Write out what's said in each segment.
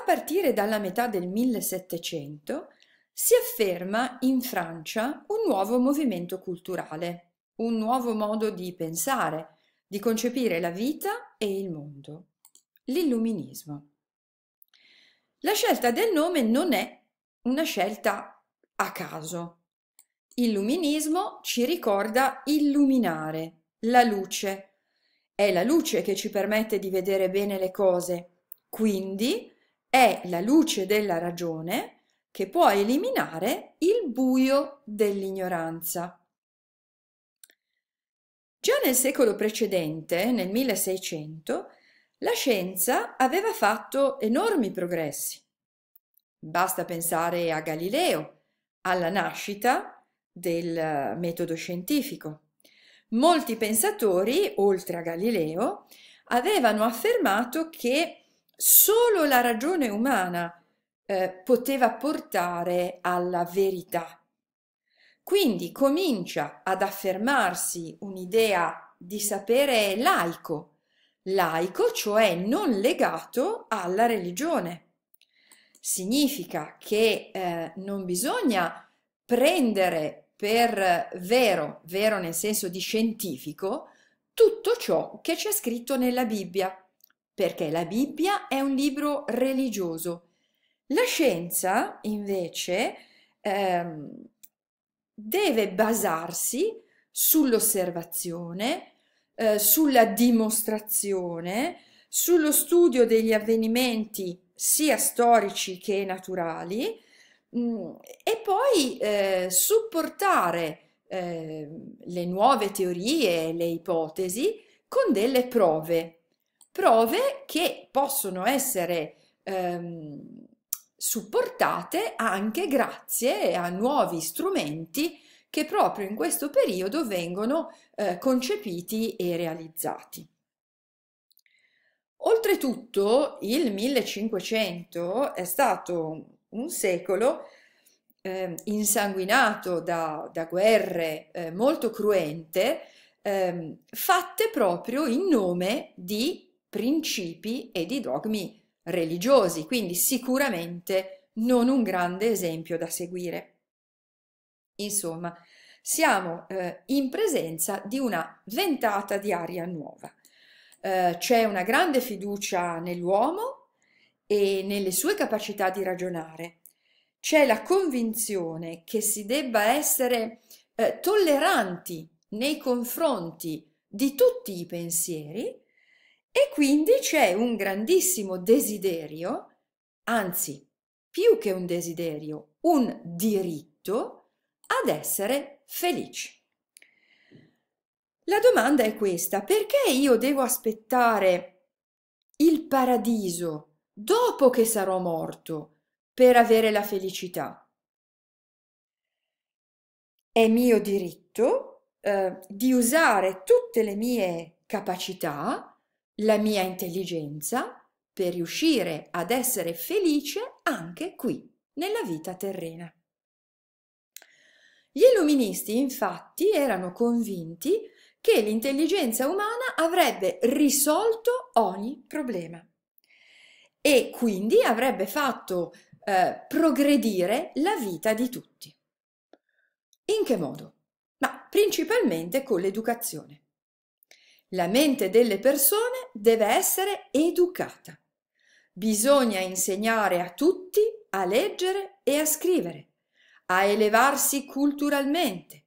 a partire dalla metà del 1700 si afferma in Francia un nuovo movimento culturale, un nuovo modo di pensare, di concepire la vita e il mondo, l'illuminismo. La scelta del nome non è una scelta a caso. Illuminismo ci ricorda illuminare, la luce. È la luce che ci permette di vedere bene le cose, quindi è la luce della ragione che può eliminare il buio dell'ignoranza. Già nel secolo precedente, nel 1600, la scienza aveva fatto enormi progressi. Basta pensare a Galileo, alla nascita del metodo scientifico. Molti pensatori, oltre a Galileo, avevano affermato che solo la ragione umana eh, poteva portare alla verità. Quindi comincia ad affermarsi un'idea di sapere laico, laico cioè non legato alla religione. Significa che eh, non bisogna prendere per vero, vero nel senso di scientifico, tutto ciò che c'è scritto nella Bibbia, perché la Bibbia è un libro religioso. La scienza, invece, ehm, deve basarsi sull'osservazione, eh, sulla dimostrazione, sullo studio degli avvenimenti sia storici che naturali mh, mm, e poi eh, supportare eh, le nuove teorie, le ipotesi con delle prove, prove che possono essere ehm, supportate anche grazie a nuovi strumenti che proprio in questo periodo vengono eh, concepiti e realizzati. Oltretutto il 1500 è stato un secolo eh, insanguinato da, da guerre eh, molto cruente, eh, fatte proprio in nome di principi e di dogmi religiosi, quindi sicuramente non un grande esempio da seguire. Insomma, siamo eh, in presenza di una ventata di aria nuova. Eh, c'è una grande fiducia nell'uomo e nelle sue capacità di ragionare. C'è la convinzione che si debba essere eh, tolleranti nei confronti di tutti i pensieri e quindi c'è un grandissimo desiderio, anzi più che un desiderio, un diritto ad essere felici. La domanda è questa, perché io devo aspettare il paradiso dopo che sarò morto per avere la felicità? È mio diritto eh, di usare tutte le mie capacità la mia intelligenza per riuscire ad essere felice anche qui, nella vita terrena. Gli illuministi infatti erano convinti che l'intelligenza umana avrebbe risolto ogni problema e quindi avrebbe fatto eh, progredire la vita di tutti. In che modo? Ma principalmente con l'educazione. La mente delle persone deve essere educata. Bisogna insegnare a tutti a leggere e a scrivere, a elevarsi culturalmente.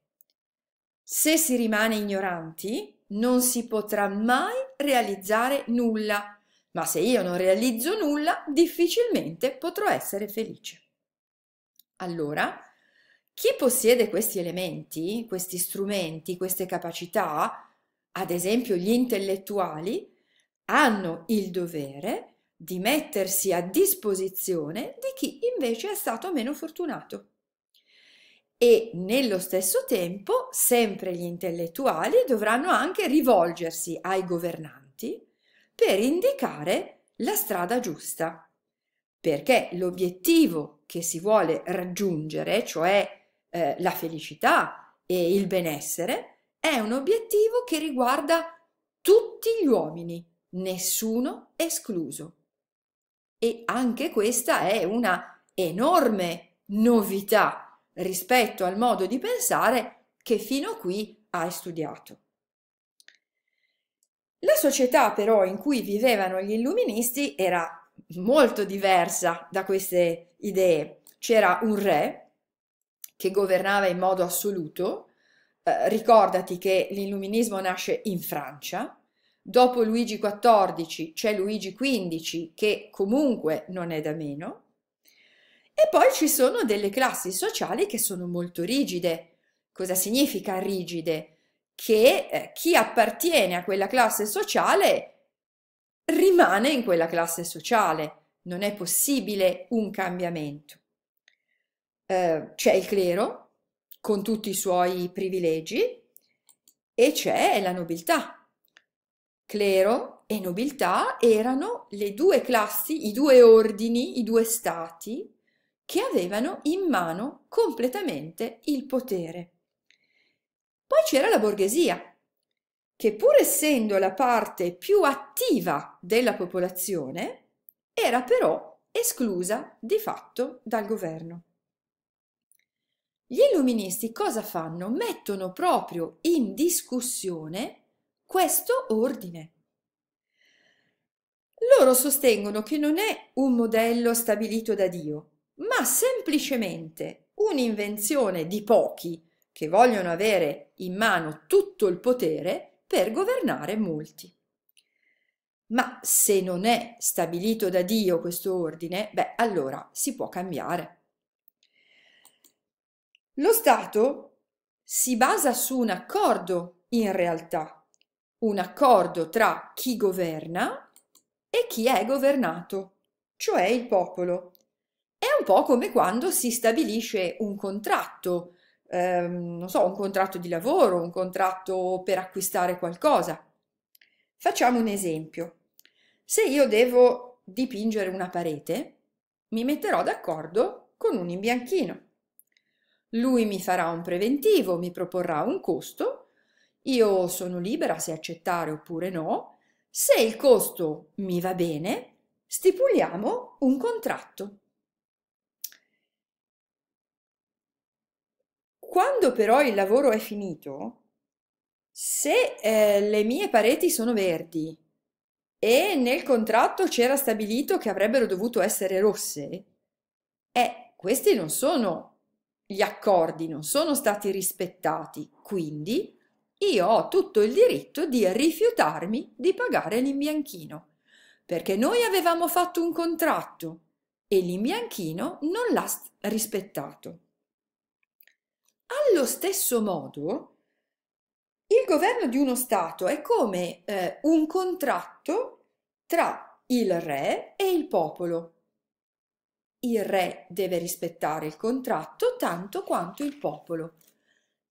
Se si rimane ignoranti, non si potrà mai realizzare nulla, ma se io non realizzo nulla, difficilmente potrò essere felice. Allora, chi possiede questi elementi, questi strumenti, queste capacità, ad esempio gli intellettuali, hanno il dovere di mettersi a disposizione di chi invece è stato meno fortunato. E nello stesso tempo, sempre gli intellettuali dovranno anche rivolgersi ai governanti per indicare la strada giusta, perché l'obiettivo che si vuole raggiungere, cioè eh, la felicità e il benessere, è un obiettivo che riguarda tutti gli uomini, nessuno escluso. e anche questa è una enorme novità rispetto al modo di pensare che fino a qui hai studiato. La società però in cui vivevano gli illuministi era molto diversa da queste idee. C'era un re che governava in modo assoluto. Eh, ricordati che l'illuminismo nasce in Francia. Dopo Luigi XIV c'è Luigi XV che comunque non è da meno. E poi ci sono delle classi sociali che sono molto rigide. Cosa significa rigide? Che eh, chi appartiene a quella classe sociale rimane in quella classe sociale, non è possibile un cambiamento. Eh, c'è il clero con tutti i suoi privilegi e c'è la nobiltà. Clero e nobiltà erano le due classi, i due ordini, i due stati che avevano in mano completamente il potere. Poi c'era la borghesia, che pur essendo la parte più attiva della popolazione, era però esclusa di fatto dal governo. Gli illuministi cosa fanno? Mettono proprio in discussione questo ordine. Loro sostengono che non è un modello stabilito da Dio, ma semplicemente un'invenzione di pochi che vogliono avere in mano tutto il potere per governare molti. Ma se non è stabilito da Dio questo ordine, beh, allora si può cambiare. Lo Stato si basa su un accordo in realtà, un accordo tra chi governa e chi è governato, cioè il popolo. È un po' come quando si stabilisce un contratto ehm, non so, un contratto di lavoro, un contratto per acquistare qualcosa. Facciamo un esempio. Se io devo dipingere una parete, mi metterò d'accordo con un imbianchino. Lui mi farà un preventivo, mi proporrà un costo, io sono libera se accettare oppure no. Se il costo mi va bene, stipuliamo un contratto. Quando però il lavoro è finito, se eh, le mie pareti sono verdi e nel contratto c'era stabilito che avrebbero dovuto essere rosse, eh, questi non sono gli accordi, non sono stati rispettati, quindi io ho tutto il diritto di rifiutarmi di pagare l'imbianchino, perché noi avevamo fatto un contratto e l'imbianchino non l'ha rispettato. Allo stesso modo, il governo di uno Stato è come eh, un contratto tra il re e il popolo. Il re deve rispettare il contratto tanto quanto il popolo.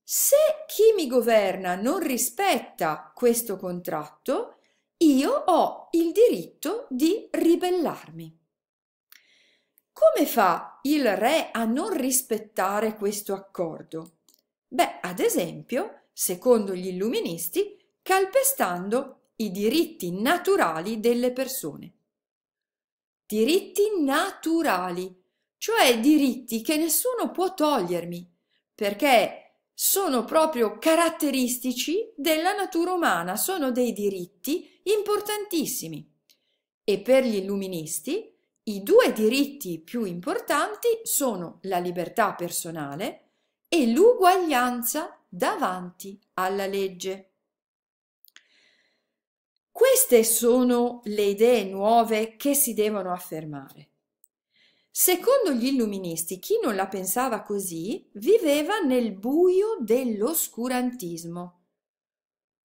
Se chi mi governa non rispetta questo contratto, io ho il diritto di ribellarmi. Come fa il re a non rispettare questo accordo? Beh, ad esempio, secondo gli illuministi, calpestando i diritti naturali delle persone. Diritti naturali, cioè diritti che nessuno può togliermi, perché sono proprio caratteristici della natura umana, sono dei diritti importantissimi. E per gli illuministi i due diritti più importanti sono la libertà personale e l'uguaglianza davanti alla legge. Queste sono le idee nuove che si devono affermare. Secondo gli illuministi, chi non la pensava così viveva nel buio dell'oscurantismo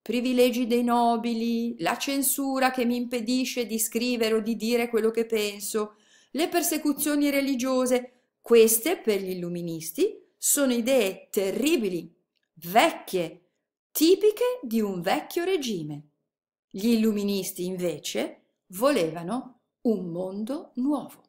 privilegi dei nobili, la censura che mi impedisce di scrivere o di dire quello che penso, le persecuzioni religiose, queste per gli illuministi sono idee terribili, vecchie, tipiche di un vecchio regime. Gli illuministi invece volevano un mondo nuovo.